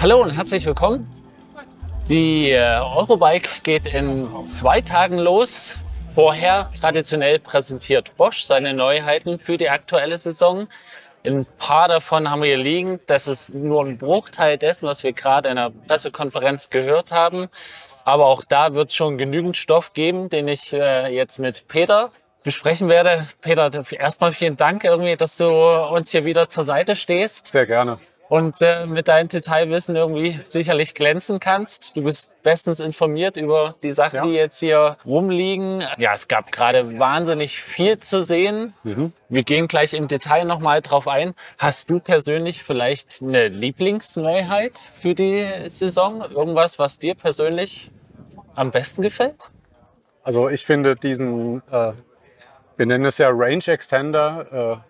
Hallo und herzlich willkommen. Die äh, Eurobike geht in zwei Tagen los. Vorher traditionell präsentiert Bosch seine Neuheiten für die aktuelle Saison. Ein paar davon haben wir hier liegen. Das ist nur ein Bruchteil dessen, was wir gerade in der Pressekonferenz gehört haben. Aber auch da wird es schon genügend Stoff geben, den ich äh, jetzt mit Peter besprechen werde. Peter, erstmal vielen Dank irgendwie, dass du uns hier wieder zur Seite stehst. Sehr gerne und äh, mit deinem Detailwissen irgendwie sicherlich glänzen kannst. Du bist bestens informiert über die Sachen, ja. die jetzt hier rumliegen. Ja, es gab gerade wahnsinnig viel zu sehen. Mhm. Wir gehen gleich im Detail nochmal drauf ein. Hast du persönlich vielleicht eine Lieblingsneuheit für die Saison? Irgendwas, was dir persönlich am besten gefällt? Also ich finde diesen, äh, wir nennen es ja Range Extender, äh,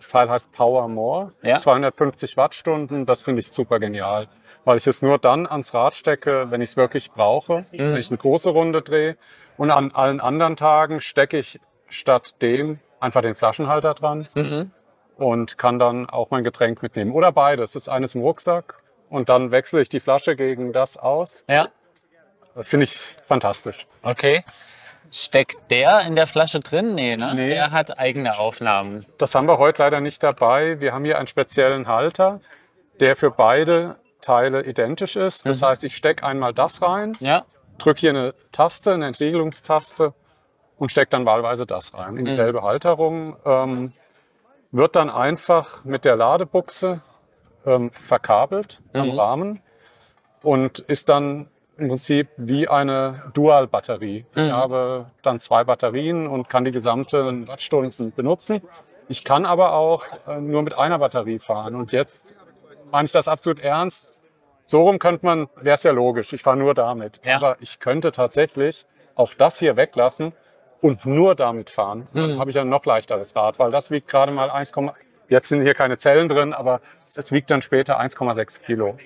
Teil heißt Power More, ja. 250 Wattstunden. Das finde ich super genial, weil ich es nur dann ans Rad stecke, wenn ich es wirklich brauche, mhm. wenn ich eine große Runde drehe. Und an allen anderen Tagen stecke ich statt dem einfach den Flaschenhalter dran mhm. und kann dann auch mein Getränk mitnehmen. Oder beides. Das ist eines im Rucksack und dann wechsle ich die Flasche gegen das aus. Ja. Finde ich fantastisch. Okay. Steckt der in der Flasche drin? Nee, ne? Nee. Der hat eigene Aufnahmen. Das haben wir heute leider nicht dabei. Wir haben hier einen speziellen Halter, der für beide Teile identisch ist. Das mhm. heißt, ich stecke einmal das rein, ja. drücke hier eine Taste, eine Entriegelungstaste und stecke dann wahlweise das rein in dieselbe mhm. Halterung. Ähm, wird dann einfach mit der Ladebuchse ähm, verkabelt mhm. am Rahmen und ist dann im Prinzip wie eine Dual-Batterie. Mhm. Ich habe dann zwei Batterien und kann die gesamte Wattstunden benutzen. Ich kann aber auch äh, nur mit einer Batterie fahren. Und jetzt meine ich das absolut ernst. So rum könnte man, wäre es ja logisch, ich fahre nur damit. Ja. Aber ich könnte tatsächlich auch das hier weglassen und nur damit fahren. Mhm. Dann habe ich ein noch leichteres Rad, weil das wiegt gerade mal 1, jetzt sind hier keine Zellen drin, aber es wiegt dann später 1,6 Kilo.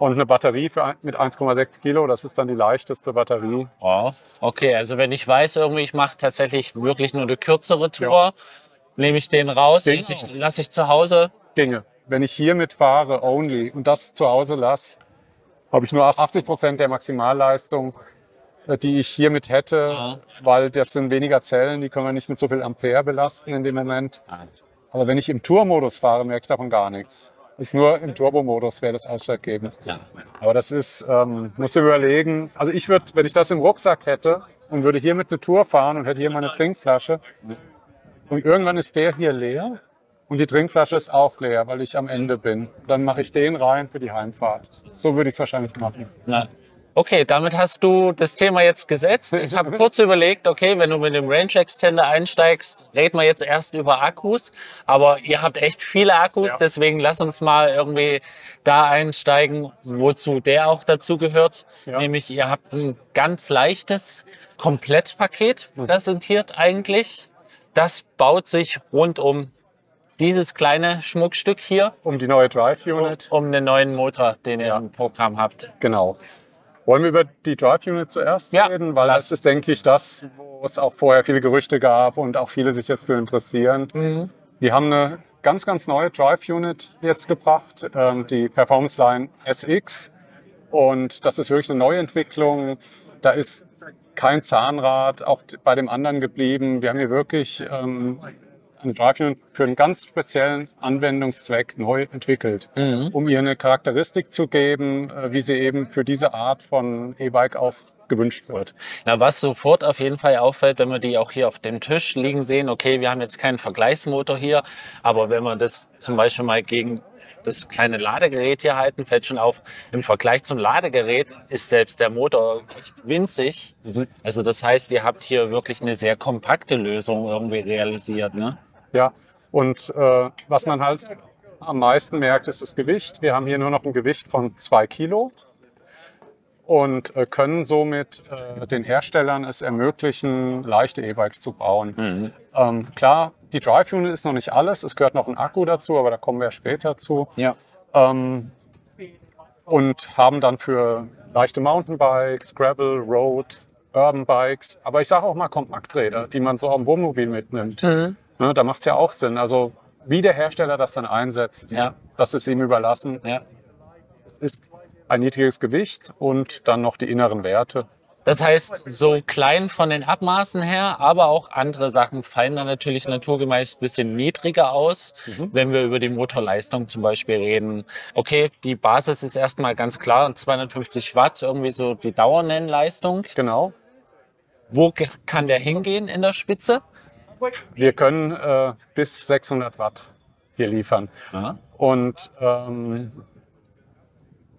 Und eine Batterie für, mit 1,6 Kilo, das ist dann die leichteste Batterie. Oh, okay, also wenn ich weiß, irgendwie ich mache tatsächlich wirklich nur eine kürzere Tour, ja. nehme ich den raus, lasse ich, lass ich zu Hause. Dinge. Wenn ich hiermit fahre, only, und das zu Hause lasse, habe ich nur 80 Prozent der Maximalleistung, äh, die ich hiermit hätte, ja. weil das sind weniger Zellen, die können wir nicht mit so viel Ampere belasten in dem Moment. Aber wenn ich im Tourmodus fahre, merke ich davon gar nichts. Ist nur im Turbo-Modus wäre das ausschlaggebend. Ja. Aber das ist, ähm, musst du überlegen. Also ich würde, wenn ich das im Rucksack hätte und würde hier mit eine Tour fahren und hätte hier meine Trinkflasche und irgendwann ist der hier leer und die Trinkflasche ist auch leer, weil ich am Ende bin. Dann mache ich den rein für die Heimfahrt. So würde ich es wahrscheinlich machen. Na, Okay, damit hast du das Thema jetzt gesetzt. Ich habe kurz überlegt, okay, wenn du mit dem Range Extender einsteigst, reden wir jetzt erst über Akkus. Aber ihr habt echt viele Akkus, ja. deswegen lass uns mal irgendwie da einsteigen, wozu der auch dazu gehört. Ja. Nämlich ihr habt ein ganz leichtes Komplettpaket präsentiert eigentlich. Das baut sich rund um dieses kleine Schmuckstück hier. Um die neue Drive Unit. Um den neuen Motor, den ihr ja. im Programm habt. Genau. Wollen wir über die Drive Unit zuerst ja, reden? Weil das ist, denke ich, das, wo es auch vorher viele Gerüchte gab und auch viele sich jetzt für interessieren. Mhm. Die haben eine ganz, ganz neue Drive Unit jetzt gebracht, ähm, die Performance Line SX. Und das ist wirklich eine Neuentwicklung. Da ist kein Zahnrad auch bei dem anderen geblieben. Wir haben hier wirklich ähm, eine Drive-Unit für einen ganz speziellen Anwendungszweck neu entwickelt, mhm. um ihr eine Charakteristik zu geben, äh, wie sie eben für diese Art von E-Bike auch gewünscht wird. Na, was sofort auf jeden Fall auffällt, wenn wir die auch hier auf dem Tisch liegen sehen, okay, wir haben jetzt keinen Vergleichsmotor hier, aber wenn wir das zum Beispiel mal gegen das kleine Ladegerät hier halten, fällt schon auf, im Vergleich zum Ladegerät ist selbst der Motor echt winzig. Mhm. Also das heißt, ihr habt hier wirklich eine sehr kompakte Lösung irgendwie realisiert. Ne? Ja, und äh, was man halt am meisten merkt, ist das Gewicht. Wir haben hier nur noch ein Gewicht von zwei Kilo und äh, können somit äh, den Herstellern es ermöglichen, leichte E-Bikes zu bauen. Mhm. Ähm, klar, die Drive Unit ist noch nicht alles. Es gehört noch ein Akku dazu, aber da kommen wir später zu. Ja. Ähm, und haben dann für leichte Mountainbikes, Gravel, Road, Urban Bikes, aber ich sage auch mal Kompakträder, die man so am Wohnmobil mitnimmt. Mhm. Ne, da macht es ja auch Sinn. Also wie der Hersteller das dann einsetzt, ja. das ist ihm überlassen. Ja. ist ein niedriges Gewicht und dann noch die inneren Werte. Das heißt, so klein von den Abmaßen her, aber auch andere Sachen fallen dann natürlich naturgemäß ein bisschen niedriger aus, mhm. wenn wir über die Motorleistung zum Beispiel reden. Okay, die Basis ist erstmal ganz klar, 250 Watt, irgendwie so die Dauernennleistung. Genau. Wo kann der hingehen in der Spitze? Wir können äh, bis 600 Watt hier liefern. Aha. Und ähm,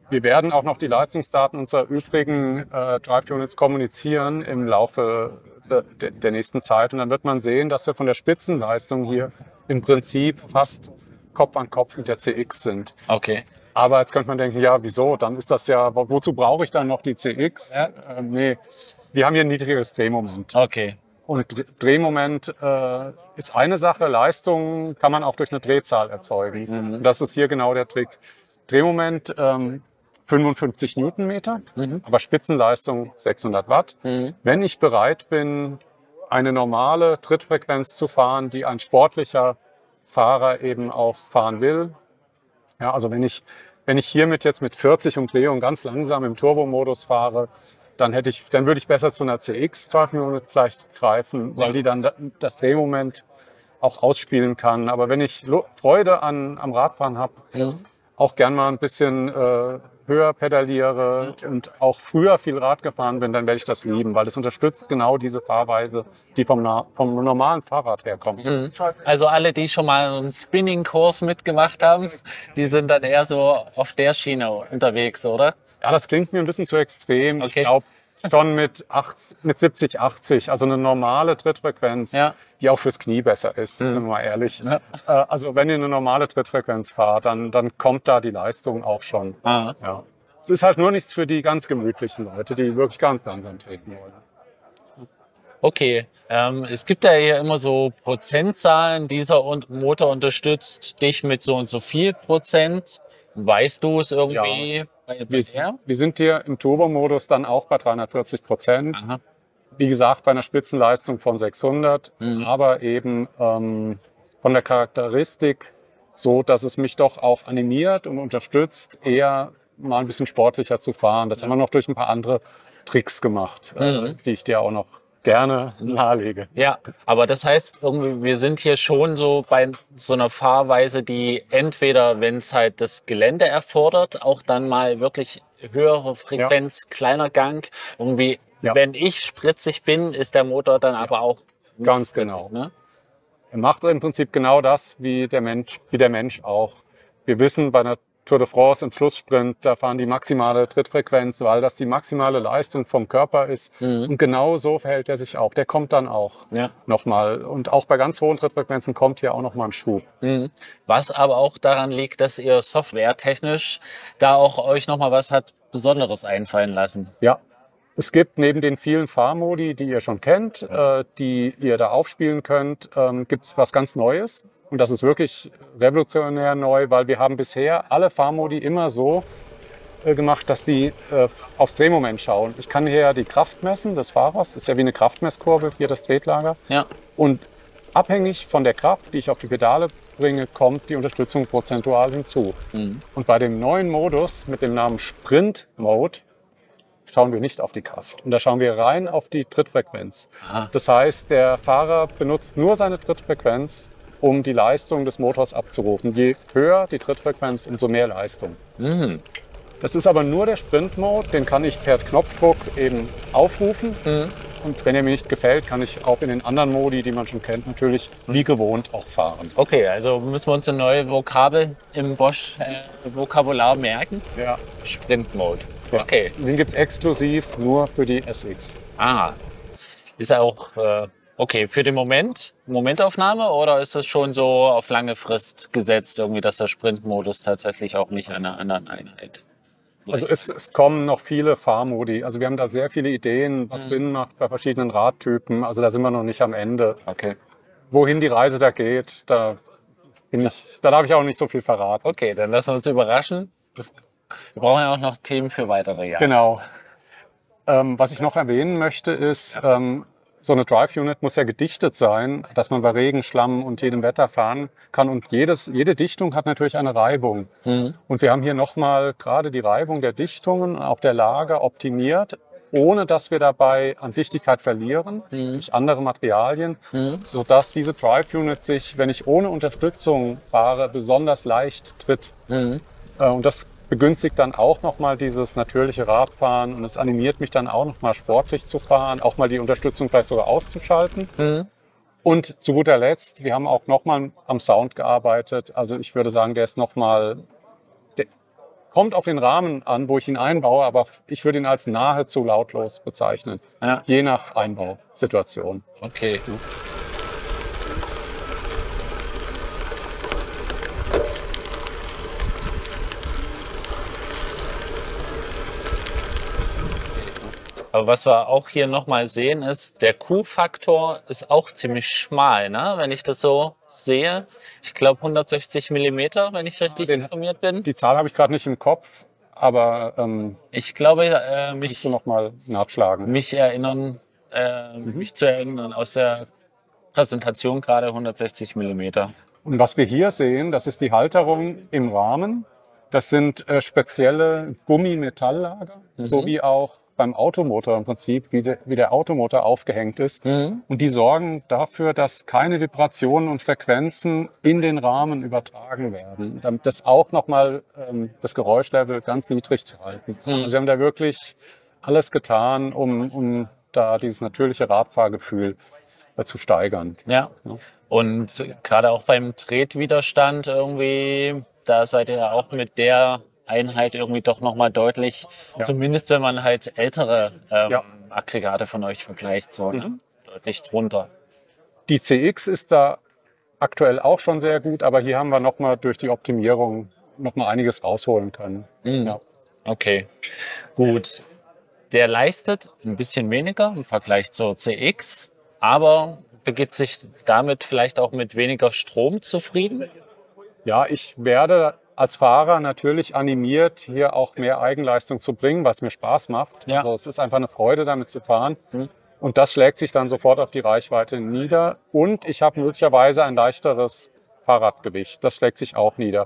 wir werden auch noch die Leistungsdaten unserer übrigen äh, Drive Units kommunizieren im Laufe de, der nächsten Zeit. Und dann wird man sehen, dass wir von der Spitzenleistung hier im Prinzip fast Kopf an Kopf mit der CX sind. Okay. Aber jetzt könnte man denken, ja, wieso? Dann ist das ja, wozu brauche ich dann noch die CX? Ja. Äh, nee, wir haben hier ein niedrigeres Drehmoment. Okay. Und Drehmoment äh, ist eine Sache, Leistung kann man auch durch eine Drehzahl erzeugen. Mhm. Das ist hier genau der Trick. Drehmoment ähm, 55 Newtonmeter, mhm. aber Spitzenleistung 600 Watt. Mhm. Wenn ich bereit bin, eine normale Trittfrequenz zu fahren, die ein sportlicher Fahrer eben auch fahren will. Ja, also wenn ich, wenn ich hiermit jetzt mit 40 Umdrehungen ganz langsam im Turbomodus fahre, dann hätte ich, dann würde ich besser zu einer CX 12 Minuten vielleicht greifen, weil die dann das Drehmoment auch ausspielen kann. Aber wenn ich Freude an, am Radfahren habe, ja. auch gern mal ein bisschen äh, höher pedaliere und auch früher viel Rad gefahren bin, dann werde ich das lieben, weil es unterstützt genau diese Fahrweise, die vom, vom normalen Fahrrad herkommt. Mhm. Also alle, die schon mal einen Spinning-Kurs mitgemacht haben, die sind dann eher so auf der Schiene unterwegs, oder? Ja, das klingt mir ein bisschen zu extrem. Okay. Ich glaube, schon mit, 80, mit 70, 80, also eine normale Trittfrequenz, ja. die auch fürs Knie besser ist, mhm. wenn mal ehrlich. Ja. Äh, also wenn ihr eine normale Trittfrequenz fahrt, dann, dann kommt da die Leistung auch schon. Ja. Es ist halt nur nichts für die ganz gemütlichen Leute, die wirklich ganz langsam treten wollen. Okay, ähm, es gibt ja hier immer so Prozentzahlen, dieser Motor unterstützt dich mit so und so viel Prozent. Weißt du es irgendwie? Ja. Wir, wir, sind hier im Turbo-Modus dann auch bei 340 Prozent. Wie gesagt, bei einer Spitzenleistung von 600, mhm. aber eben ähm, von der Charakteristik so, dass es mich doch auch animiert und unterstützt, eher mal ein bisschen sportlicher zu fahren. Das ja. haben wir noch durch ein paar andere Tricks gemacht, äh, mhm. äh, die ich dir auch noch gerne nahelege. Ja, aber das heißt, irgendwie, wir sind hier schon so bei so einer Fahrweise, die entweder, wenn es halt das Gelände erfordert, auch dann mal wirklich höhere Frequenz, ja. kleiner Gang. Irgendwie, ja. wenn ich spritzig bin, ist der Motor dann ja. aber auch. Ganz genau. Ne? Er macht im Prinzip genau das, wie der Mensch, wie der Mensch auch. Wir wissen bei einer Tour de France im Schlusssprint, da fahren die maximale Trittfrequenz, weil das die maximale Leistung vom Körper ist. Mhm. Und genau so verhält er sich auch. Der kommt dann auch ja. nochmal. Und auch bei ganz hohen Trittfrequenzen kommt hier auch nochmal ein Schub. Mhm. Was aber auch daran liegt, dass ihr softwaretechnisch da auch euch nochmal was hat Besonderes einfallen lassen. Ja, es gibt neben den vielen Fahrmodi, die ihr schon kennt, äh, die ihr da aufspielen könnt, ähm, gibt es was ganz Neues. Und das ist wirklich revolutionär neu, weil wir haben bisher alle Fahrmodi immer so äh, gemacht, dass die äh, aufs Drehmoment schauen. Ich kann hier die Kraft messen des Fahrers, das ist ja wie eine Kraftmesskurve, hier das Tretlager. Ja. Und abhängig von der Kraft, die ich auf die Pedale bringe, kommt die Unterstützung prozentual hinzu. Mhm. Und bei dem neuen Modus mit dem Namen Sprint Mode schauen wir nicht auf die Kraft. Und da schauen wir rein auf die Trittfrequenz. Aha. Das heißt, der Fahrer benutzt nur seine Trittfrequenz um die Leistung des Motors abzurufen. Je höher die Trittfrequenz, umso mehr Leistung. Mhm. Das ist aber nur der Sprint-Mode, den kann ich per Knopfdruck eben aufrufen. Mhm. Und wenn er mir nicht gefällt, kann ich auch in den anderen Modi, die man schon kennt, natürlich wie gewohnt auch fahren. Okay, also müssen wir uns ein neues Vokabel im Bosch-Vokabular äh, merken? Ja. Sprint-Mode. Ja. Okay. Den gibt es exklusiv nur für die SX. Ah. Ist auch äh, Okay, für den Moment, Momentaufnahme oder ist es schon so auf lange Frist gesetzt, irgendwie, dass der Sprintmodus tatsächlich auch nicht einer anderen Einheit? Also es, es, kommen noch viele Fahrmodi. Also wir haben da sehr viele Ideen, was mhm. Sinn macht bei verschiedenen Radtypen. Also da sind wir noch nicht am Ende. Okay. Wohin die Reise da geht, da bin ich, da darf ich auch nicht so viel verraten. Okay, dann lassen wir uns überraschen. Wir brauchen ja auch noch Themen für weitere Jahre. Genau. Ähm, was ich noch erwähnen möchte, ist, ähm, so eine Drive Unit muss ja gedichtet sein, dass man bei Regen, Schlamm und jedem Wetter fahren kann. Und jedes, jede Dichtung hat natürlich eine Reibung. Mhm. Und wir haben hier nochmal gerade die Reibung der Dichtungen, auch der Lager optimiert, ohne dass wir dabei an Dichtigkeit verlieren durch andere Materialien, sodass diese Drive Unit sich, wenn ich ohne Unterstützung fahre, besonders leicht tritt. Mhm. Äh, Und das begünstigt dann auch nochmal dieses natürliche Radfahren und es animiert mich dann auch nochmal sportlich zu fahren, auch mal die Unterstützung vielleicht sogar auszuschalten. Mhm. Und zu guter Letzt, wir haben auch nochmal am Sound gearbeitet. Also ich würde sagen, der ist nochmal, der kommt auf den Rahmen an, wo ich ihn einbaue, aber ich würde ihn als nahezu lautlos bezeichnen. Ja. Je nach Einbausituation. Okay, gut. Aber was wir auch hier nochmal sehen, ist, der Q-Faktor ist auch ziemlich schmal, ne? wenn ich das so sehe. Ich glaube 160 Millimeter, wenn ich richtig Den- informiert bin. Die Zahl habe ich gerade nicht im Kopf, aber ähm, Ich glaube, äh, mich, du nochmal nachschlagen. mich erinnern, äh, mich zu erinnern aus der Präsentation gerade 160 Millimeter. Und was wir hier sehen, das ist die Halterung im Rahmen. Das sind äh, spezielle Gummimetalllager, so wie auch beim Automotor im Prinzip, wie, der- wie der Automotor aufgehängt ist. Mhm. Und die sorgen dafür, dass keine Vibrationen und Frequenzen in den Rahmen übertragen werden, damit das auch nochmal ähm, das Geräuschlevel ganz niedrig zu halten. Also wir haben da wirklich alles getan, um, um da dieses natürliche Radfahrgefühl äh, zu steigern. Ja. Und gerade auch beim Tretwiderstand irgendwie, da seid ihr ja auch mit der Einheit irgendwie doch nochmal deutlich, Ja. zumindest wenn man halt ältere ähm, Ja. Aggregate von euch vergleicht, so ne? deutlich drunter. Die CX ist da aktuell auch schon sehr gut, aber hier haben wir nochmal durch die Optimierung nochmal einiges rausholen können. Mhm. Ja. Okay, gut. Der leistet ein bisschen weniger im Vergleich zur CX, aber begibt sich damit vielleicht auch mit weniger Strom zufrieden. ja, ich werde als Fahrer natürlich animiert, hier auch mehr Eigenleistung zu bringen, was mir Spaß macht. Ja. Also es ist einfach eine Freude, damit zu fahren. Und das schlägt sich dann sofort auf die Reichweite nieder. Und ich habe möglicherweise ein leichteres Fahrradgewicht. Das schlägt sich auch nieder.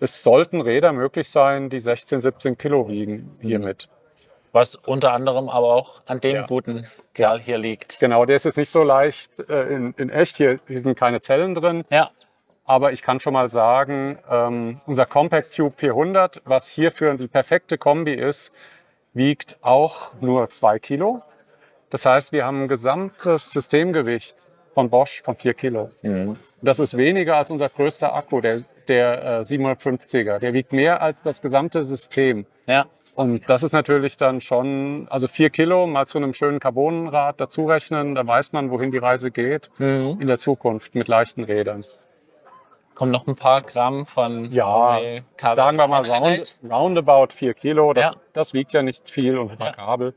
Es sollten Räder möglich sein, die 16, 17 Kilo wiegen hiermit. Was unter anderem aber auch an dem Ja. guten Kerl hier liegt. Genau, der ist jetzt nicht so leicht äh, in, in echt. Hier, hier sind keine Zellen drin. Ja, Aber ich kann schon mal sagen, ähm, unser Compact Tube 400, was hierfür die perfekte Kombi ist, wiegt auch nur zwei Kilo. Das heißt, wir haben ein gesamtes Systemgewicht von Bosch von vier Kilo. Und Das ist weniger als unser größter Akku, der, der äh, 750er. Der wiegt mehr als das gesamte System. ja. Und das ist natürlich dann schon, also vier Kilo mal zu einem schönen Carbonrad dazu rechnen, da weiß man, wohin die Reise geht in der Zukunft mit leichten Rädern. Kommen noch ein paar Gramm von Ja, Kabel sagen wir mal round, roundabout vier Kilo. Das, Ja. das wiegt ja nicht viel und ein paar Ja. Kabel.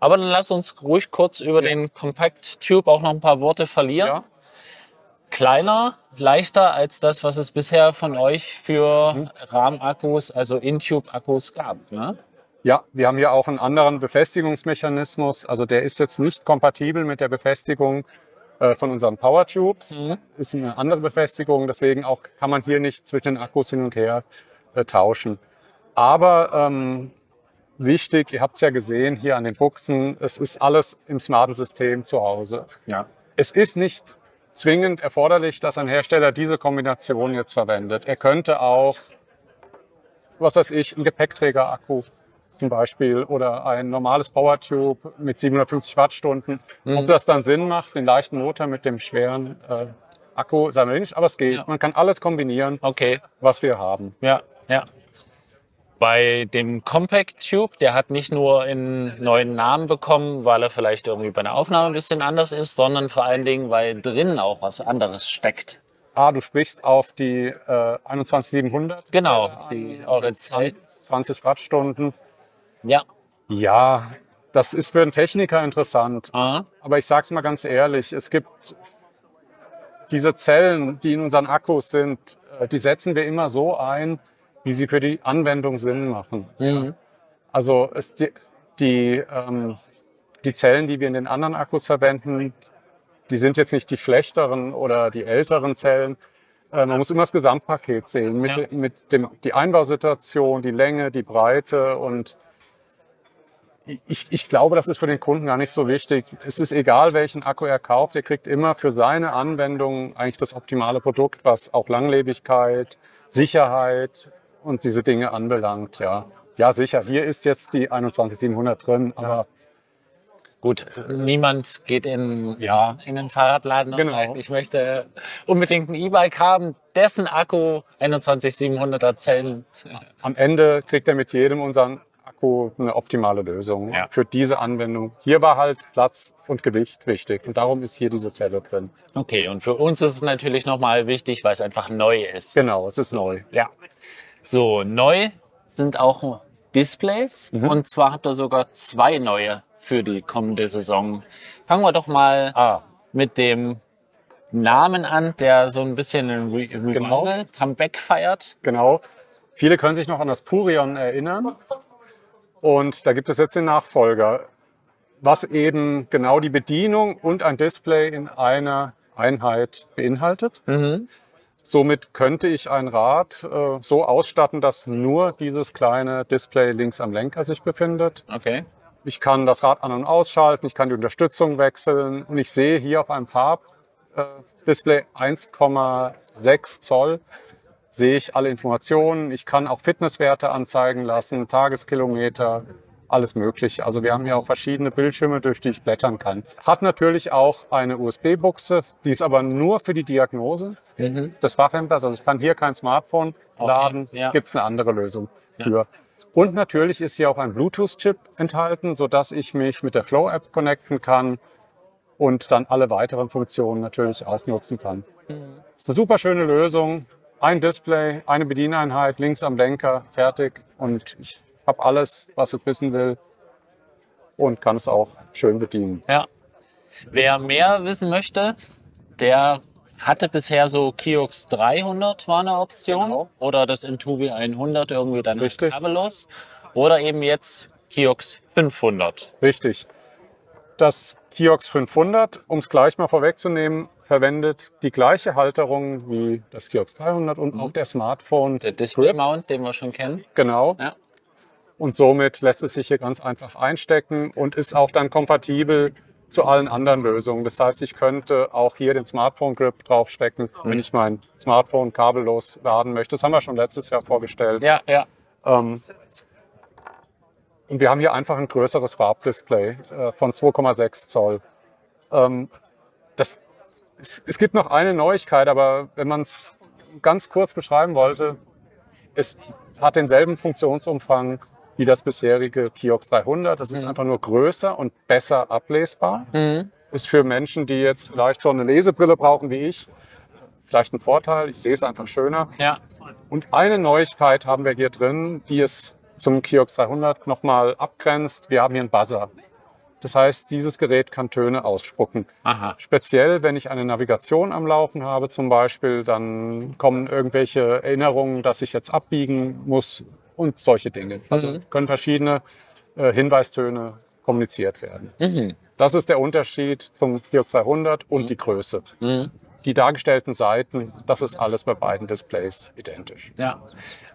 Aber dann lass uns ruhig kurz über den Compact Tube auch noch ein paar Worte verlieren. Ja. Kleiner, leichter als das, was es bisher von euch für Mhm. Rahmenakkus, also In-Tube-Akkus gab. Ne? ja, wir haben hier auch einen anderen Befestigungsmechanismus. Also der ist jetzt nicht kompatibel mit der Befestigung von unseren Power Tubes. Ist eine andere Befestigung, deswegen auch kann man hier nicht zwischen den Akkus hin und her äh, tauschen. Aber ähm, wichtig, ihr habt es ja gesehen hier an den Buchsen, es ist alles im smarten System zu Hause. Ja. Es ist nicht zwingend erforderlich, dass ein Hersteller diese Kombination jetzt verwendet. Er könnte auch, was weiß ich, einen Gepäckträger-Akku zum Beispiel oder ein normales Powertube mit 750 Wattstunden. Ob das dann Sinn macht, den leichten Motor mit dem schweren äh, Akku, sagen wir nicht, aber es geht. Ja. Man kann alles kombinieren, Okay. was wir haben. Ja, ja. Bei dem Compact Tube, der hat nicht nur einen neuen Namen bekommen, weil er vielleicht irgendwie bei der Aufnahme ein bisschen anders ist, sondern vor allen Dingen, weil drinnen auch was anderes steckt. Ah, du sprichst auf die äh, 21700, Genau, die eure Zeit. 20 Wattstunden. Ja. Ja, das ist für einen Techniker interessant. Ah, Aber ich sage es mal ganz ehrlich, es gibt diese Zellen, die in unseren Akkus sind, äh, die setzen wir immer so ein, wie sie für die Anwendung Sinn machen. Mhm. Also die, die, ähm, die Zellen, die wir in den anderen Akkus verwenden, die sind jetzt nicht die schlechteren oder die älteren Zellen. Äh, man muss immer das Gesamtpaket sehen, mit, Ja. mit dem, die Einbausituation, die Länge, die Breite und ich, ich glaube, das ist für den Kunden gar nicht so wichtig. Es ist egal, welchen Akku er kauft. Er kriegt immer für seine Anwendung eigentlich das optimale Produkt, was auch Langlebigkeit, Sicherheit und diese Dinge anbelangt. Ja, ja sicher. Hier ist jetzt die 21700 drin, aber Gut, niemand geht in, Ja. in den Fahrradladen und Genau. sagt, ich möchte unbedingt ein E-Bike haben, dessen Akku 21700er Zellen. am Ende kriegt er mit jedem unseren Akku eine optimale Lösung Ja. für diese Anwendung. Hier war halt Platz und Gewicht wichtig und darum ist hier diese Zelle drin. Okay, und für uns ist es natürlich nochmal wichtig, weil es einfach neu ist. Genau, es ist neu. Ja. So, neu sind auch Displays. Mhm. Und zwar habt ihr sogar zwei neue für die kommende Saison. Fangen wir doch mal Ah, mit dem Namen an, der so ein bisschen ein Re Genau. Revival, Comeback feiert. Genau. Viele können sich noch an das Purion erinnern. Und da gibt es jetzt den Nachfolger, was eben genau die Bedienung und ein Display in einer Einheit beinhaltet. Mhm. Somit könnte ich ein Rad äh, so ausstatten, dass nur dieses kleine Display links am Lenker sich befindet. Okay. Ich kann das Rad an- und ausschalten, ich kann die Unterstützung wechseln und ich sehe hier auf einem Farbdisplay 1,6 Zoll sehe ich alle Informationen. Ich kann auch Fitnesswerte anzeigen lassen, Tageskilometer, alles mögliche. Also wir haben hier auch verschiedene Bildschirme, durch die ich blättern kann. Hat natürlich auch eine USB-Buchse, die ist aber nur für die Diagnose Mhm. des Fachhändlers. Also ich kann hier kein Smartphone laden, ja. gibt es eine andere Lösung für. Und natürlich ist hier auch ein Bluetooth-Chip enthalten, sodass ich mich mit der Flow-App connecten kann und dann alle weiteren Funktionen natürlich auch nutzen kann. ist eine super schöne Lösung. Ein Display, eine Bedieneinheit, links am Lenker, fertig. Und ich habe alles, was ich wissen will und kann es auch schön bedienen. Ja. Wer mehr wissen möchte, der hatte bisher so Kiox 300 war eine Option Genau. oder das Intuvi 100 irgendwie dann Richtig. kabellos oder eben jetzt Kiox 500. Richtig. Das Kiox 500, um es gleich mal vorwegzunehmen, verwendet die gleiche Halterung wie das Kiox 300 und auch der Smartphone. Der Display Mount, den wir schon kennen. Genau. Ja. Und somit lässt es sich hier ganz einfach einstecken und ist auch dann kompatibel zu allen anderen Lösungen. Das heißt, ich könnte auch hier den Smartphone Grip draufstecken, wenn ich mein Smartphone kabellos laden möchte. Das haben wir schon letztes Jahr vorgestellt. Ja, ja. Ähm, und wir haben hier einfach ein größeres Farbdisplay äh, von 2,6 Zoll. Ähm, das, es, es gibt noch eine Neuigkeit, aber wenn man es ganz kurz beschreiben wollte, es hat denselben Funktionsumfang wie das bisherige Kiox 300. Das ist einfach nur größer und besser ablesbar. Mhm. Ist für Menschen, die jetzt vielleicht schon eine Lesebrille brauchen wie ich, vielleicht ein Vorteil. Ich sehe es einfach schöner. Ja. Und eine Neuigkeit haben wir hier drin, die es zum Kiox 300 nochmal abgrenzt. Wir haben hier einen Buzzer. Das heißt, dieses Gerät kann Töne ausspucken. Aha. Speziell, wenn ich eine Navigation am Laufen habe zum Beispiel, dann kommen irgendwelche Erinnerungen, dass ich jetzt abbiegen muss und solche Dinge. Also Mhm. können verschiedene äh, Hinweistöne kommuniziert werden. Mhm. Das ist der Unterschied zum Kiox 200 und die Größe. Mhm. Die dargestellten Seiten, das ist alles bei beiden Displays identisch. Ja.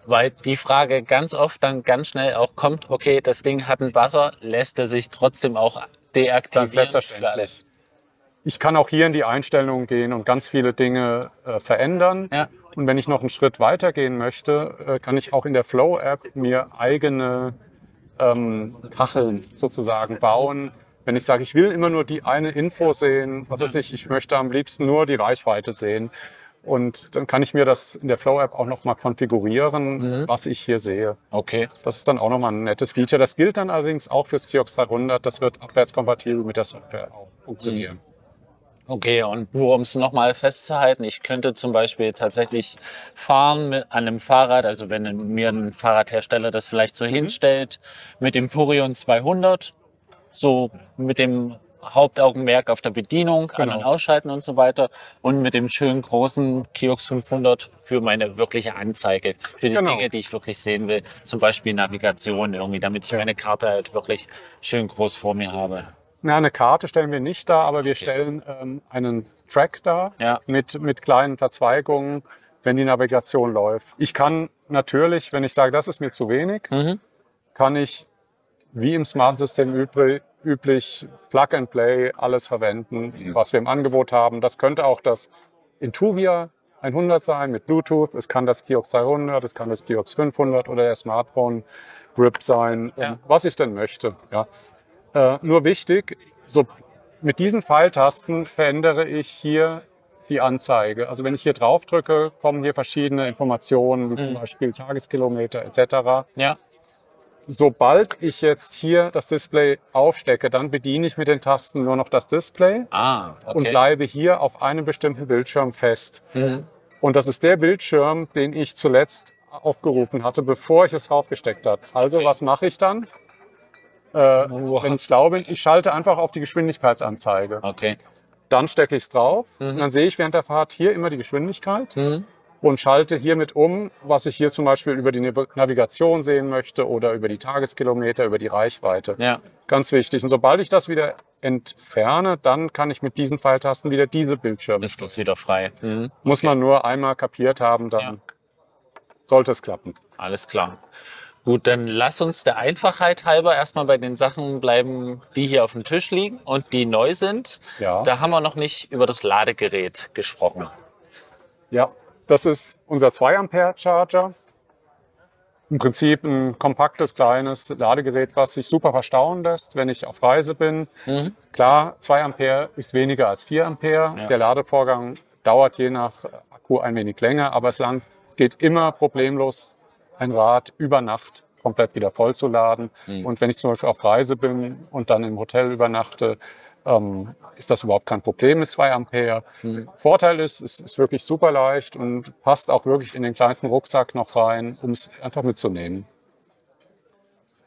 Weil die Frage ganz oft dann ganz schnell auch kommt, okay, das Ding hat einen Buzzer, lässt er sich trotzdem auch deaktivieren? Ganz selbstverständlich. Ich kann auch hier in die Einstellungen gehen und ganz viele Dinge äh, verändern. Ja. Und wenn ich noch einen Schritt weiter gehen möchte, äh, kann ich auch in der Flow-App mir eigene ähm, Kacheln sozusagen bauen. Wenn ich sage, ich will immer nur die eine Info sehen, was weiß ich, ich möchte am liebsten nur die Reichweite sehen. Und dann kann ich mir das in der Flow-App auch nochmal konfigurieren, was ich hier sehe. Okay. Das ist dann auch nochmal ein nettes Feature. Das gilt dann allerdings auch fürs Kiox 300. Das wird abwärtskompatibel mit der Software auch funktionieren. Okay, und nur um es nochmal festzuhalten, ich könnte zum Beispiel tatsächlich fahren mit, einem Fahrrad, also wenn mir ein Fahrradhersteller das vielleicht so hinstellt, mit dem Purion 200, so mit dem Hauptaugenmerk auf der Bedienung, an- Genau. und ausschalten und so weiter und mit dem schönen großen Kiox 500 für meine wirkliche Anzeige, für die Genau. Dinge, die ich wirklich sehen will, zum Beispiel Navigation irgendwie, damit ich Ja. meine Karte halt wirklich schön groß vor mir habe. Na, eine Karte stellen wir nicht dar, aber wir stellen ähm, einen Track dar Ja. mit, mit kleinen Verzweigungen, wenn die Navigation läuft. Ich kann natürlich, wenn ich sage, das ist mir zu wenig, Mhm. kann ich wie im Smart-System übrig, üblich Plug and Play alles verwenden, was wir im Angebot haben. Das könnte auch das Intuvia 100 sein mit Bluetooth. Es kann das Kiox 300, es kann das Kiox 500 oder der Smartphone Grip sein, Ja. ähm, was ich denn möchte. Ja. Äh, nur wichtig, so mit diesen Pfeiltasten verändere ich hier die Anzeige. Also wenn ich hier drauf drücke, kommen hier verschiedene Informationen, wie zum Beispiel Tageskilometer etc. Ja. Sobald ich jetzt hier das Display aufstecke, dann bediene ich mit den Tasten nur noch das Display Ah, okay. und bleibe hier auf einem bestimmten Bildschirm fest. Mhm. Und das ist der Bildschirm, den ich zuletzt aufgerufen hatte, bevor ich es draufgesteckt habe. Also was mache ich dann? Äh, wenn ich bin, ich schalte einfach auf die Geschwindigkeitsanzeige. Okay. Dann stecke ich es drauf und dann sehe ich während der Fahrt hier immer die Geschwindigkeit Mhm. Und schalte hiermit um, was ich hier zum Beispiel über die Nav- Navigation sehen möchte oder über die Tageskilometer, über die Reichweite. Ja. Ganz wichtig. Und sobald ich das wieder entferne, dann kann ich mit diesen Pfeiltasten wieder diese Bildschirme. Ist das wieder frei. Mhm. Muss man nur einmal kapiert haben, dann Ja. sollte es klappen. Alles klar. Gut, dann lass uns der Einfachheit halber erstmal bei den Sachen bleiben, die hier auf dem Tisch liegen und die neu sind. Ja. Da haben wir noch nicht über das Ladegerät gesprochen. Ja, das ist unser 2 Ampere Charger. Im Prinzip ein kompaktes, kleines Ladegerät, was sich super verstauen lässt, wenn ich auf Reise bin. Mhm. Klar, 2 Ampere ist weniger als 4 Ampere. Ja. Der Ladevorgang dauert je nach Akku ein wenig länger, aber es lang, geht immer problemlos, ein Rad über Nacht komplett wieder voll zu laden. Mhm. Und wenn ich zum Beispiel auf Reise bin und dann im Hotel übernachte, ähm, ist das überhaupt kein Problem mit 2 Ampere. Mhm. Vorteil ist, es ist wirklich super leicht und passt auch wirklich in den kleinsten Rucksack noch rein, um es einfach mitzunehmen.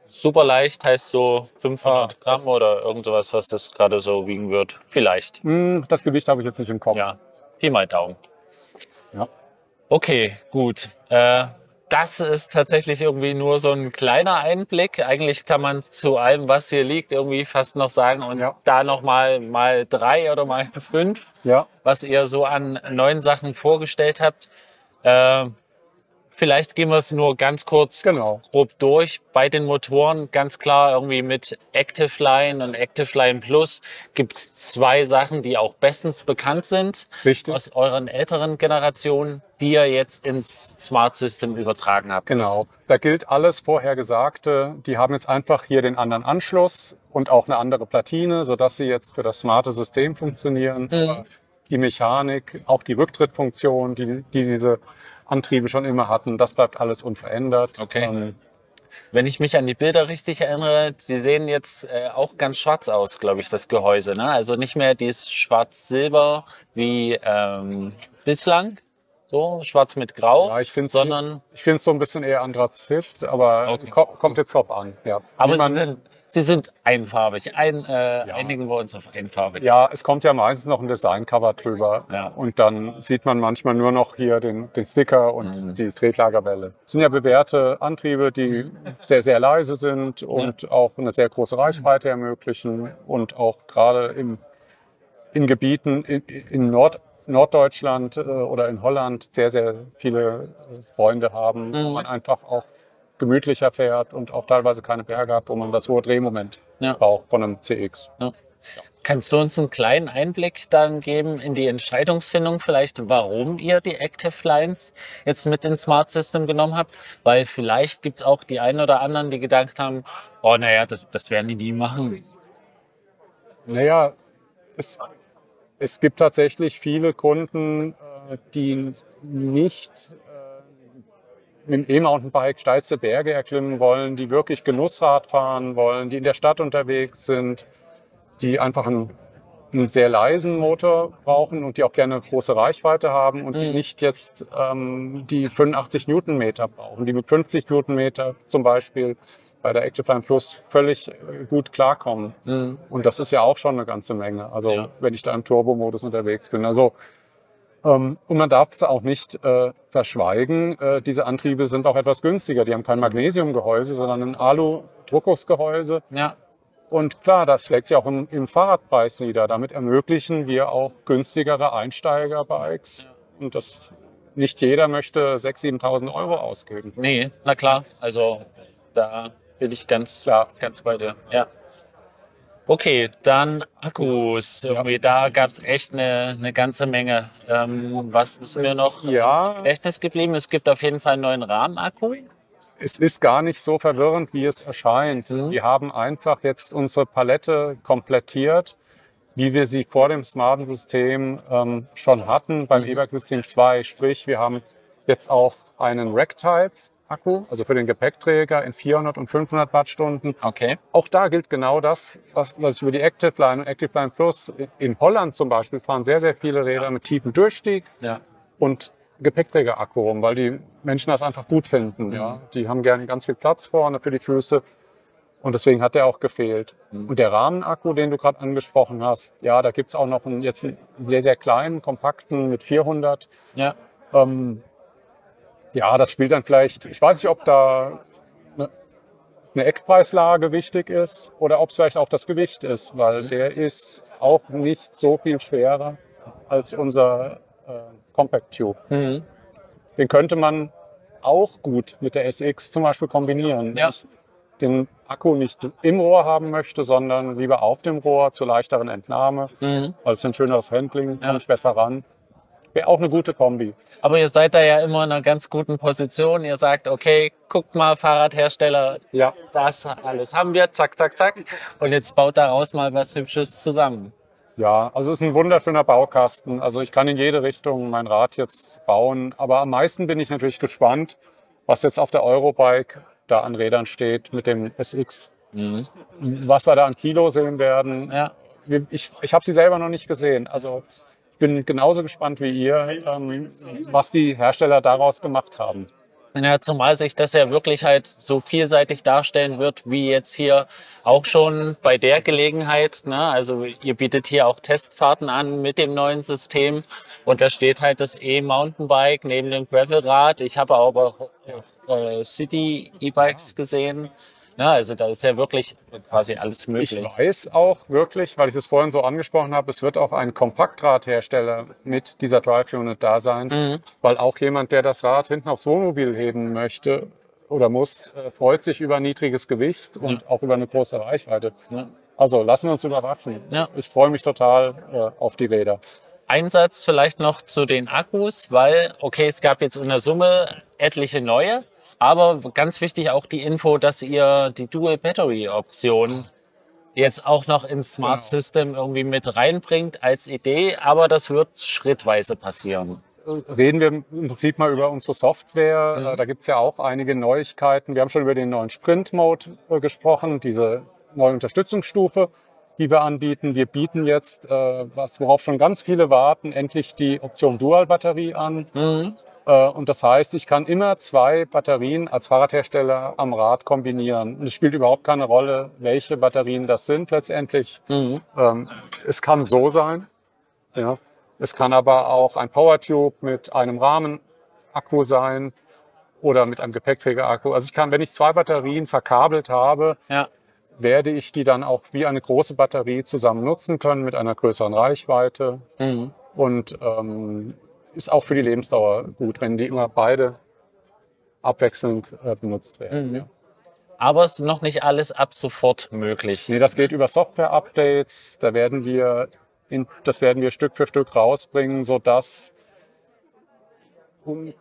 Super leicht heißt so 500 Ah. Gramm oder irgend sowas, was das gerade so wiegen wird. Vielleicht. Hm, Das Gewicht habe ich jetzt nicht im Kopf. Ja. Pi mal Daumen. Ja. Okay, gut. Äh, das ist tatsächlich irgendwie nur so ein kleiner Einblick. Eigentlich kann man zu allem, was hier liegt, irgendwie fast noch sagen und Ja. da noch mal mal drei oder mal fünf, ja. was ihr so an neuen Sachen vorgestellt habt. Äh, vielleicht gehen wir es nur ganz kurz Genau. grob durch. Bei den Motoren ganz klar irgendwie mit Active Line und Active Line Plus gibt es zwei Sachen, die auch bestens bekannt sind Richtig. aus euren älteren Generationen, die ihr jetzt ins Smart System übertragen habt. Genau. Da gilt alles Vorhergesagte. Die haben jetzt einfach hier den anderen Anschluss und auch eine andere Platine, sodass sie jetzt für das smarte System funktionieren. Mhm. Die Mechanik, auch die Rücktrittfunktion, die, die diese Antriebe schon immer hatten, das bleibt alles unverändert. Okay. Ähm, Wenn ich mich an die Bilder richtig erinnere, sie sehen jetzt äh, auch ganz schwarz aus, glaube ich, das Gehäuse. Ne? Also nicht mehr dieses Schwarz-Silber wie ähm, bislang, so schwarz mit Grau, Ja, ich find's- sondern ich finde es so ein bisschen eher Anthrazit, aber Okay. ko kommt jetzt drauf an. Ja. aber man, sind, sie sind einfarbig. Ein, äh, Einigen wir uns auf einfarbig. Ja, es kommt ja meistens noch ein Designcover drüber. Ja. Und dann sieht man manchmal nur noch hier den, den Sticker und die Tretlagerwelle. Es sind ja bewährte Antriebe, die sehr, sehr leise sind und auch eine sehr große Reichweite ermöglichen und auch gerade im, in Gebieten in, in Nord, Norddeutschland äh, oder in Holland sehr, sehr viele Freunde haben, wo Mhm. man einfach auch gemütlicher fährt und auch teilweise keine Berge hat, wo man das hohe Drehmoment Ja. braucht von einem CX. Kannst du uns einen kleinen Einblick dann geben in die Entscheidungsfindung vielleicht, warum ihr die Active Lines jetzt mit ins Smart System genommen habt? Weil vielleicht gibt es auch die einen oder anderen, die gedacht haben, oh naja, das, das werden die nie machen. Naja, es, es gibt tatsächlich viele Kunden, äh, die nicht äh, mit dem E-Mountainbike steilste Berge erklimmen wollen, die wirklich Genussrad fahren wollen, die in der Stadt unterwegs sind, die einfach einen, einen sehr leisen Motor brauchen und die auch gerne große Reichweite haben und die Mhm. nicht jetzt ähm, die 85 Newtonmeter brauchen, die mit 50 Newtonmeter zum Beispiel bei der Active Line Plus völlig gut klarkommen. Und das ist ja auch schon eine ganze Menge. Also Ja. wenn ich da im Turbo-Modus unterwegs bin. Also ähm, und man darf es auch nicht äh, verschweigen. Äh, diese Antriebe sind auch etwas günstiger. Die haben kein Magnesiumgehäuse, sondern ein Alu-Druckgussgehäuse. Ja, Und klar, das schlägt sich auch im, im Fahrradpreis nieder. Damit ermöglichen wir auch günstigere Einsteigerbikes. Und das nicht jeder möchte 6.000, 7.000 Euro ausgeben. Nee, na klar. Also da bin ich ganz, klar, ganz bei dir. Ja. Okay, dann Akkus. Irgendwie, da gab es echt eine, eine ganze Menge. Ähm, was ist mir noch Ja, Gedächtnis geblieben? Es gibt auf jeden Fall einen neuen Rahmenakku. es ist gar nicht so verwirrend, wie es erscheint. Mhm. Wir haben einfach jetzt unsere Palette komplettiert, wie wir sie vor dem smarten System ähm, schon hatten beim E-Bike System 2. Sprich, wir haben jetzt auch einen Rack-Type Akku, also für den Gepäckträger in 400 und 500 Wattstunden. Okay. Auch da gilt genau das, was, was ich über die Active Line und Active Line Plus in Holland zum Beispiel fahren sehr, sehr viele Räder mit tiefem Durchstieg Ja. und Gepäckträger-Akku rum, weil die Menschen das einfach gut finden. Ja. Die haben gerne ganz viel Platz vorne für die Füße und deswegen hat der auch gefehlt. Und der Rahmenakku, den du gerade angesprochen hast, ja, da gibt's auch noch einen jetzt einen sehr, sehr kleinen, kompakten mit 400. Ja. Ähm, ja, das spielt dann vielleicht, ich weiß nicht, ob da eine, eine Eckpreislage wichtig ist oder ob es vielleicht auch das Gewicht ist, weil der ist auch nicht so viel schwerer als unser äh, Compact Tube. Mhm. Den könnte man auch gut mit der SX zum Beispiel kombinieren. Ja. ich den Akku nicht im Rohr haben möchte, sondern lieber auf dem Rohr zur leichteren Entnahme, Mhm. weil es ein schöneres Handling, Ja. komme ich besser ran. Wäre auch eine gute Kombi. Aber ihr seid da ja immer in einer ganz guten Position. Ihr sagt, okay, guckt mal, Fahrradhersteller, Ja. das alles haben wir, zack, zack, zack. Und jetzt baut daraus mal was Hübsches zusammen. Ja, also es ist ein wunderschöner Baukasten. Also ich kann in jede Richtung mein Rad jetzt bauen. Aber am meisten bin ich natürlich gespannt, was jetzt auf der Eurobike da an Rädern steht mit dem SX. Was wir da an Kilo sehen werden. Ja. Ich, ich habe sie selber noch nicht gesehen. Also ich bin genauso gespannt wie ihr, ähm, was die Hersteller daraus gemacht haben. Ja, zumal sich das ja wirklich halt so vielseitig darstellen wird, wie jetzt hier auch schon bei der Gelegenheit. Ne? Also ihr bietet hier auch Testfahrten an mit dem neuen System und da steht halt das E-Mountainbike neben dem Gravelrad. Ich habe aber auch äh, City-E-Bikes gesehen. Ja, also da ist ja wirklich quasi alles möglich. Ich weiß auch wirklich, weil ich es vorhin so angesprochen habe, es wird auch ein Kompaktradhersteller mit dieser Drive Unit da sein, Mhm. weil auch jemand, der das Rad hinten aufs Wohnmobil heben möchte oder muss, äh, freut sich über niedriges Gewicht und auch über eine große Reichweite. Ja. Also lassen wir uns überraschen. Ja. Ich freue mich total äh, auf die Räder. Einsatz vielleicht noch zu den Akkus, weil, okay, es gab jetzt in der Summe etliche neue, aber ganz wichtig auch die Info, dass ihr die Dual Battery Option jetzt auch noch ins Smart Genau. System irgendwie mit reinbringt als Idee, aber das wird schrittweise passieren. Reden wir im Prinzip mal über unsere Software. Äh, Da gibt es ja auch einige Neuigkeiten. Wir haben schon über den neuen Sprint-Mode äh, gesprochen, diese neue Unterstützungsstufe, die wir anbieten. Wir bieten jetzt, äh, was, worauf schon ganz viele warten, endlich die Option Dual-Batterie an. Mhm. Äh, Und das heißt, ich kann immer zwei Batterien als Fahrradhersteller am Rad kombinieren. Und es spielt überhaupt keine Rolle, welche Batterien das sind letztendlich. Mhm. Ähm, es kann so sein. Ja. Es kann aber auch ein Powertube mit einem Rahmenakku sein oder mit einem Gepäckträgerakku. Also ich kann, wenn ich zwei Batterien verkabelt habe, Ja. Werde ich die dann auch wie eine große Batterie zusammen nutzen können mit einer größeren Reichweite. Mhm. Und ähm, ist auch für die Lebensdauer gut, wenn die immer beide abwechselnd äh, benutzt werden. Mhm. Ja. Aber es ist noch nicht alles ab sofort möglich. Nee, das geht über Software-Updates. Da werden wir, in, das werden wir Stück für Stück rausbringen, sodass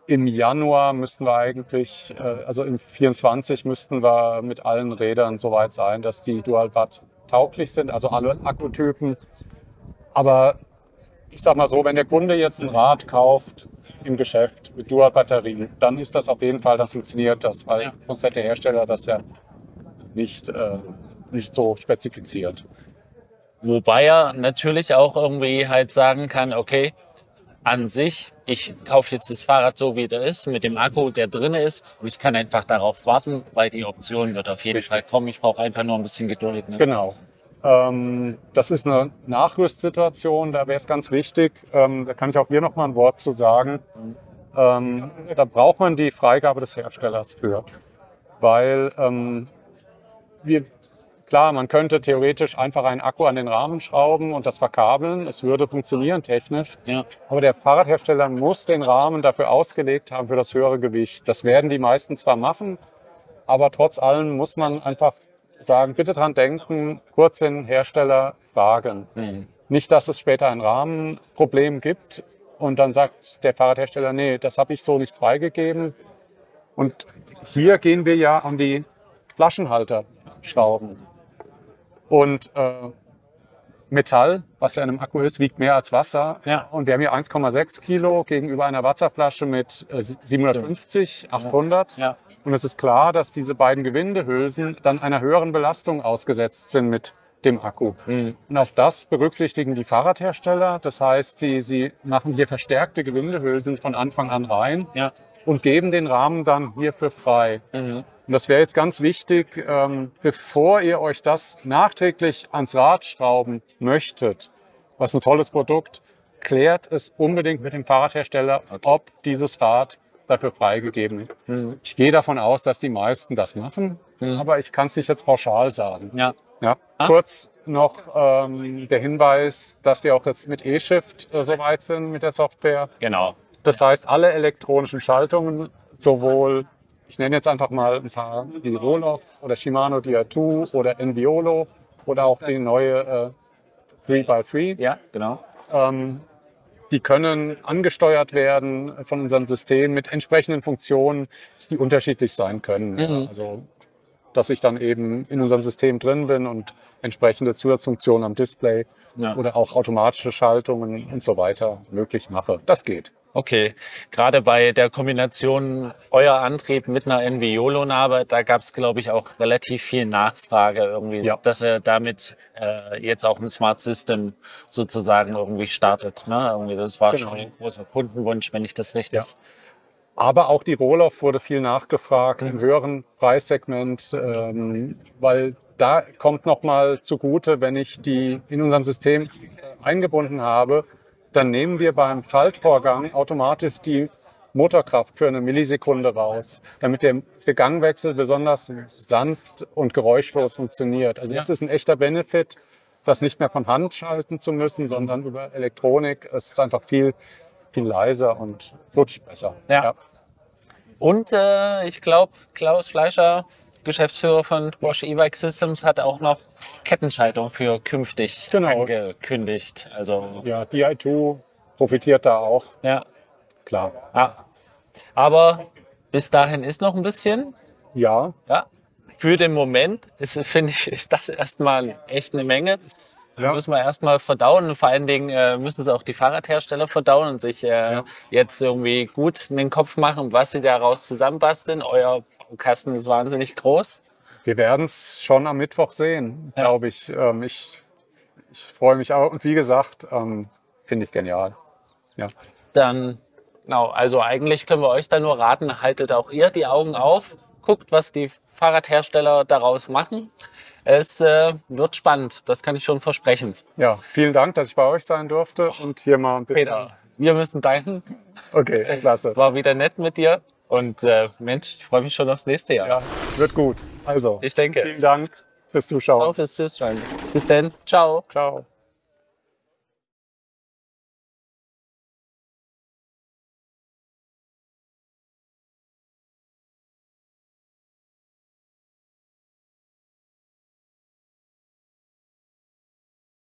im Januar müssten wir eigentlich, äh, also im 24 müssten wir mit allen Rädern soweit sein, dass die Dual-Watt tauglich sind, also alle Akkutypen. Aber ich sag mal so, wenn der Kunde jetzt ein Rad kauft im Geschäft mit Dual-Batterien, dann ist das auf jeden Fall, dann funktioniert das, weil Ja. sonst hätte der Hersteller das ja nicht, äh, nicht so spezifiziert. Wobei er natürlich auch irgendwie halt sagen kann, okay, an sich, ich kaufe jetzt das Fahrrad so, wie der ist, mit dem Akku, der drin ist, und ich kann einfach darauf warten, weil die Option wird auf jeden. Fall kommen. Ich brauche einfach nur ein bisschen Geduld. Ne? Genau. Ähm, das ist eine Nachrüstsituation, da wäre es ganz wichtig, ähm, da kann ich auch hier noch mal ein Wort zu sagen. Ähm, da braucht man die Freigabe des Herstellers für, weil ähm, wir Klar, man könnte theoretisch einfach einen Akku an den Rahmen schrauben und das verkabeln. Es würde funktionieren technisch. Ja. Aber der Fahrradhersteller muss den Rahmen dafür ausgelegt haben für das höhere Gewicht. Das werden die meisten zwar machen, aber trotz allem muss man einfach sagen, bitte dran denken, kurz den Hersteller fragen. Nicht, dass es später ein Rahmenproblem gibt und dann sagt der Fahrradhersteller, nee, das habe ich so nicht freigegeben. Und hier gehen wir ja an die Flaschenhalterschrauben. Und äh, Metall, was ja in einem Akku ist, wiegt mehr als Wasser. Ja. Und wir haben hier 1,6 Kilo gegenüber einer Wasserflasche mit äh, 750, 800. Ja. Und es ist klar, dass diese beiden Gewindehülsen dann einer höheren Belastung ausgesetzt sind mit dem Akku. Mhm. Und auf das berücksichtigen die Fahrradhersteller. Das heißt, sie, sie machen hier verstärkte Gewindehülsen von Anfang an rein Ja. Und geben den Rahmen dann hierfür frei. Mhm. Und das wäre jetzt ganz wichtig, ähm, bevor ihr euch das nachträglich ans Rad schrauben möchtet, was ein tolles Produkt, klärt es unbedingt mit dem Fahrradhersteller, ob dieses Rad dafür freigegeben. Mhm. Ich gehe davon aus, dass die meisten das machen, aber ich kann es nicht jetzt pauschal sagen. Ja. Ja. Ah. Kurz noch ähm, der Hinweis, dass wir auch jetzt mit eShift äh, soweit sind mit der Software. Genau. Das heißt, alle elektronischen Schaltungen, sowohl, ich nenne jetzt einfach mal ein paar, wie Roloff oder Shimano Dia2 oder Enviolo oder auch die neue äh, 3x3, Ja, genau. ähm, die können angesteuert werden von unserem System mit entsprechenden Funktionen, die unterschiedlich sein können. Ja, Mhm. also, dass ich dann eben in unserem System drin bin und entsprechende Zusatzfunktionen am Display Ja. oder auch automatische Schaltungen und so weiter möglich mache. Das geht. Okay, gerade bei der Kombination euer Antrieb mit einer NV-YOLO-Narbe, da gab es, glaube ich, auch relativ viel Nachfrage irgendwie, Ja. dass er damit äh, jetzt auch ein Smart System sozusagen irgendwie startet. Ne? Irgendwie, das war Genau. schon ein großer Kundenwunsch, wenn ich das richtig. Ja. Aber auch die Roloff wurde viel nachgefragt im höheren Preissegment, ähm, weil da kommt nochmal zugute, wenn ich die in unserem System eingebunden habe, dann nehmen wir beim Schaltvorgang automatisch die Motorkraft für eine Millisekunde raus, damit der Gangwechsel besonders sanft und geräuschlos funktioniert. Also das ist ein echter Benefit, das nicht mehr von Hand schalten zu müssen, sondern über Elektronik. Es ist einfach viel, viel leiser und flutscht besser. Ja. Und äh, ich glaube, Klaus Fleischer, Geschäftsführer von Bosch E-Bike Systems, hat auch noch Kettenschaltung für künftig Genau. angekündigt. Also Ja, DI2 profitiert da auch, ja. klar. ja. Aber bis dahin ist noch ein bisschen. Ja, Ja. Für den Moment ist, finde ich, ist das erstmal echt eine Menge. Das Ja. müssen wir erstmal verdauen. Und vor allen Dingen äh, müssen es auch die Fahrradhersteller verdauen und sich äh, jetzt irgendwie gut in den Kopf machen, was sie daraus zusammenbasteln. Euer Kasten ist wahnsinnig groß. wir werden es schon am Mittwoch sehen, glaube ich. Ähm, ich. Ich freue mich auch. Und wie gesagt, ähm, finde ich genial. Ja. Dann, genau, also eigentlich können wir euch da nur raten, haltet auch ihr die Augen auf, guckt, was die Fahrradhersteller daraus machen. Es äh, wird spannend, das kann ich schon versprechen. ja, vielen Dank, dass ich bei euch sein durfte und hier mal ein bisschen. Peter, wir müssen danken. Okay, klasse. War wieder nett mit dir. Und äh, Mensch, ich freue mich schon aufs nächste Jahr. Ja, wird gut. Also, Ich denke. vielen Dank fürs Zuschauen. Auf fürs Zuschauen. Bis dann. Ciao. Ciao.